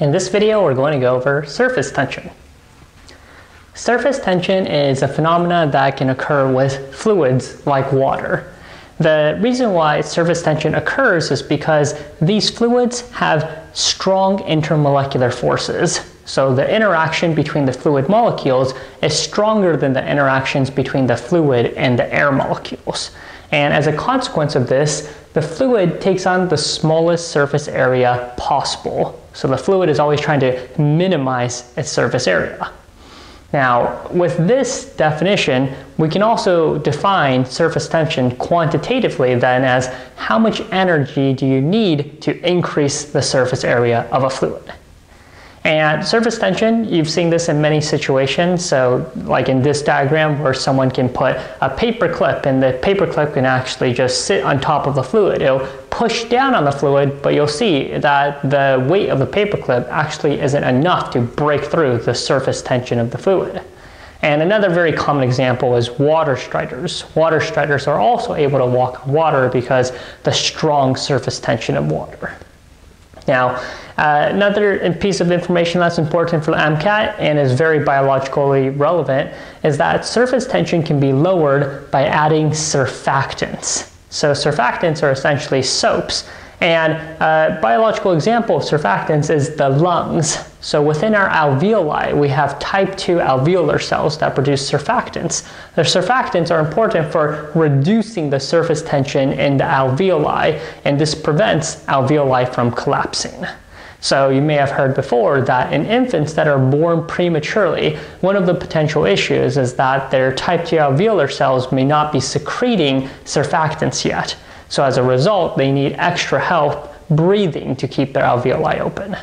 In this video, we're going to go over surface tension. Surface tension is a phenomenon that can occur with fluids like water. The reason why surface tension occurs is because these fluids have strong intermolecular forces. So the interaction between the fluid molecules is stronger than the interactions between the fluid and the air molecules. And as a consequence of this, the fluid takes on the smallest surface area possible. So the fluid is always trying to minimize its surface area. Now, with this definition, we can also define surface tension quantitatively then as how much energy do you need to increase the surface area of a fluid. And surface tension, you've seen this in many situations. So, like in this diagram, where someone can put a paper clip, and the paper clip can actually just sit on top of the fluid. It'll push down on the fluid, but you'll see that the weight of the paper clip actually isn't enough to break through the surface tension of the fluid. And another very common example is water striders. Water striders are also able to walk on water because the strong surface tension of water. Now, uh, another piece of information that's important for the MCAT and is very biologically relevant is that surface tension can be lowered by adding surfactants. So surfactants are essentially soaps. And a biological example of surfactants is the lungs. So within our alveoli, we have type 2 alveolar cells that produce surfactants. The surfactants are important for reducing the surface tension in the alveoli, and this prevents alveoli from collapsing. So you may have heard before that in infants that are born prematurely, one of the potential issues is that their type 2 alveolar cells may not be secreting surfactants yet. So as a result, they need extra help breathing to keep their alveoli open.